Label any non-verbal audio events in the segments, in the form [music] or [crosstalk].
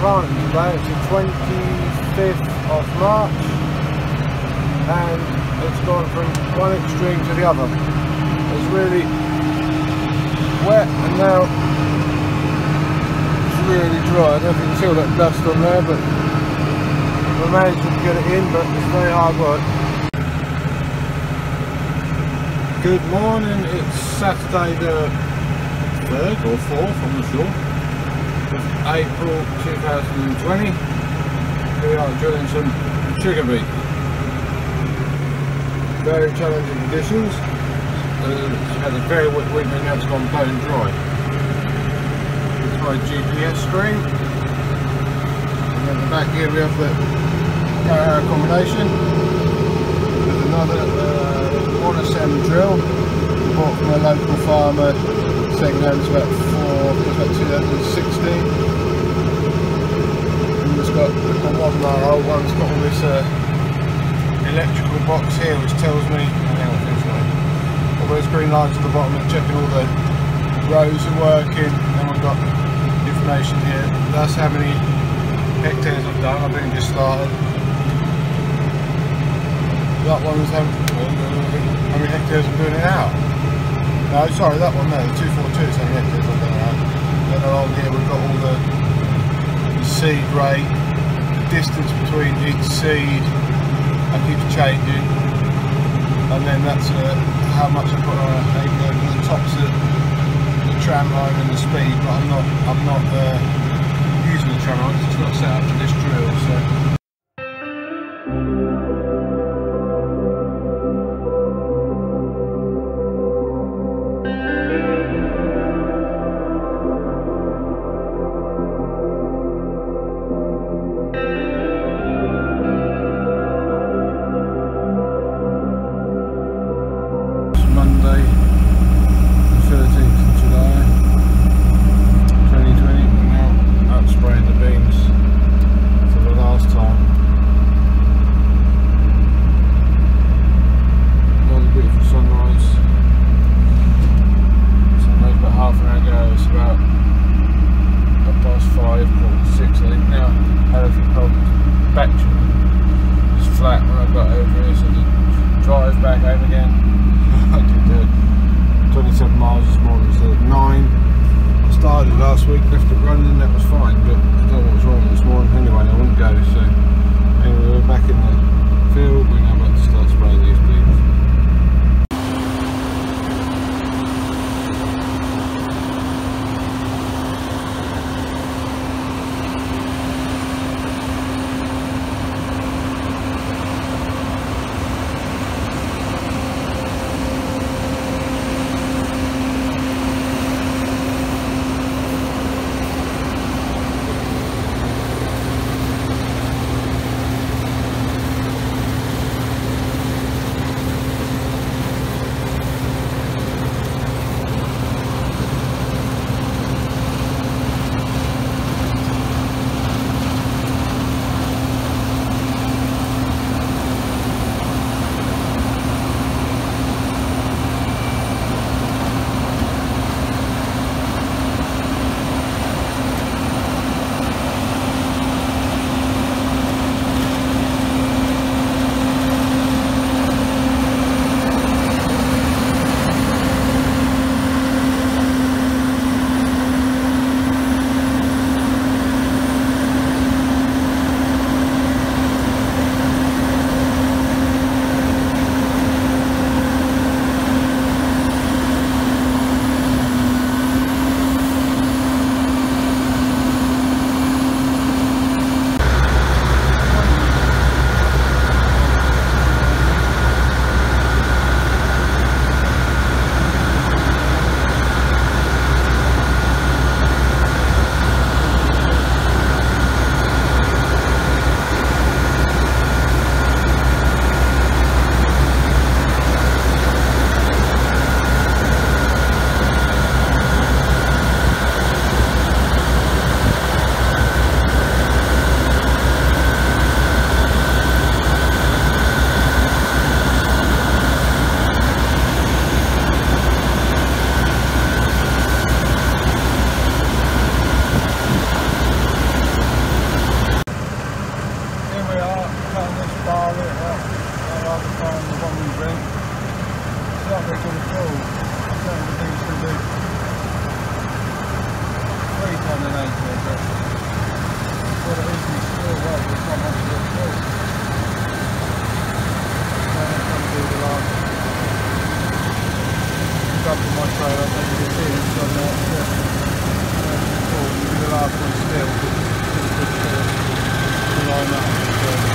today. It's the 25th of March and it's gone from one extreme to the other. It's really wet and now it's really dry. I don't know if you can see all that dust on there but we managed to get it in but it's very hard work. Good morning, it's Saturday the 3rd or 4th, I'm not sure, April 2020. We are drilling some sugar beet. Very challenging conditions. Uh, had a very wet week and now it's gone bone dry. It's my GPS screen. And at the back here we have the our accommodation. There's another uh, Monosem drill bought from a local farmer hand is about four, it's about 2016. And it's got, the one our old one's got all this uh, electrical box here which tells me, all those green lights at the bottom and checking all the rows are working. And we've got information here. That's how many hectares I've done. I've only just started. That one's how, many hectares I'm doing it now. No, sorry, that one there, the 242 is only hectares I've done that. Then along here we've got all the, seed rate, the distance between each seed, that keeps changing. And then that's uh, how much I put on the tops of the tram line and the speed, but I'm not, I'm not uh, using the tram line, it's not set up for this drill, so. last week, left it running, that was fine, but I don't know what was wrong this morning. Anyway, I wouldn't go, so anyway, we're back in the field, we now about to start spraying these To my trailer, I think you can see it's on that. Yeah. Uh, do the last one still, line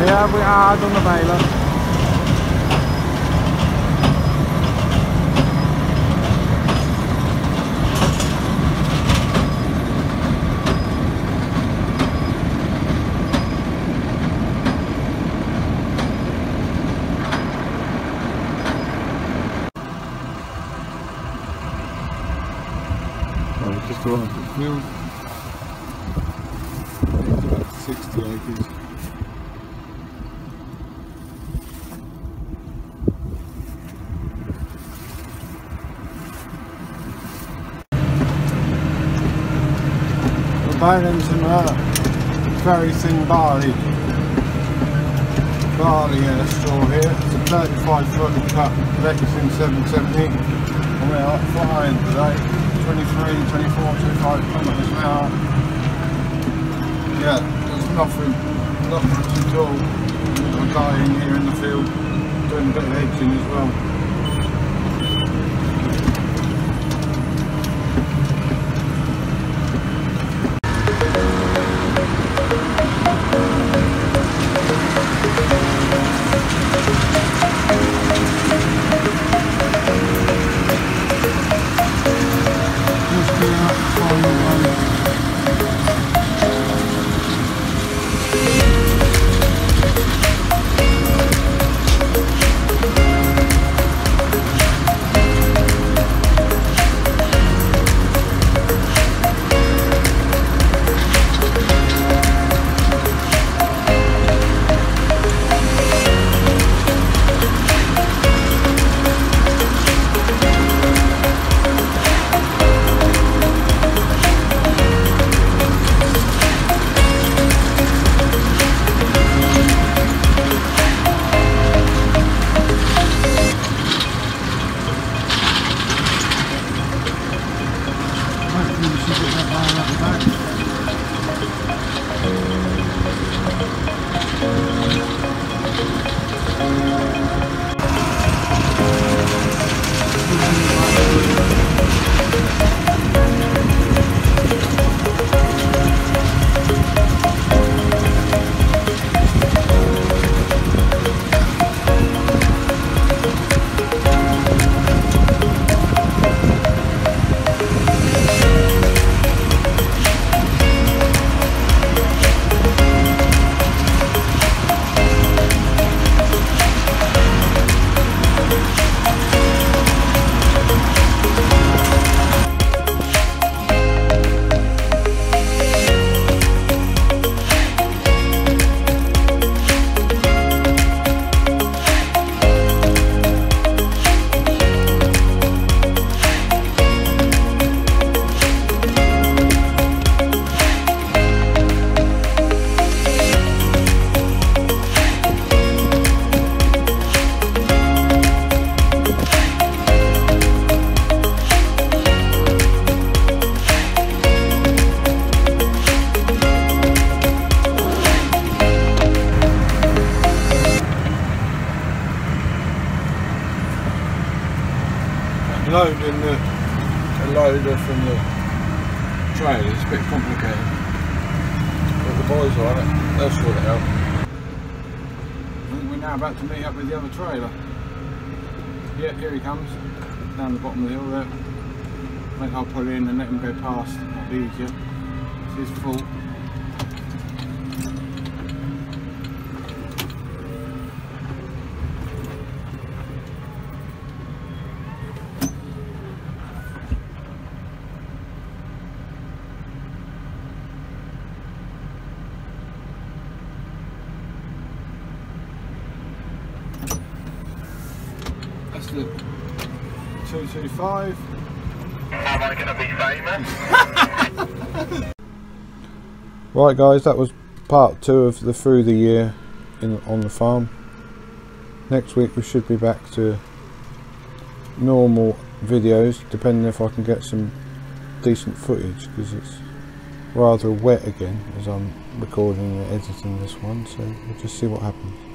Yeah, we are on the baler. Just go off the field. It's about 60 acres. We're some very thin barley. Barley uh, straw here. It's a 35 foot cut Lexion 770. And we're flying today. 23, 24, 25 kilometres an hour. Yeah, there's nothing, nothing at all. A guy in here in the field doing a bit of edging as well. Loading the, the loader from the trailer is a bit complicated. But the boys are it, they'll sort it out. I think we're now about to meet up with the other trailer. Yeah, here he comes, down the bottom of the hill there. I think I'll pull in and let him go past, that'll be easier. It's his fault. That's the 225. Am I going to be famous? [laughs] Right guys, that was part two of the through the year in on the farm. Next week we should be back to normal videos, depending if I can get some decent footage, because it's rather wet again as I'm recording and editing this one, so we'll just see what happens.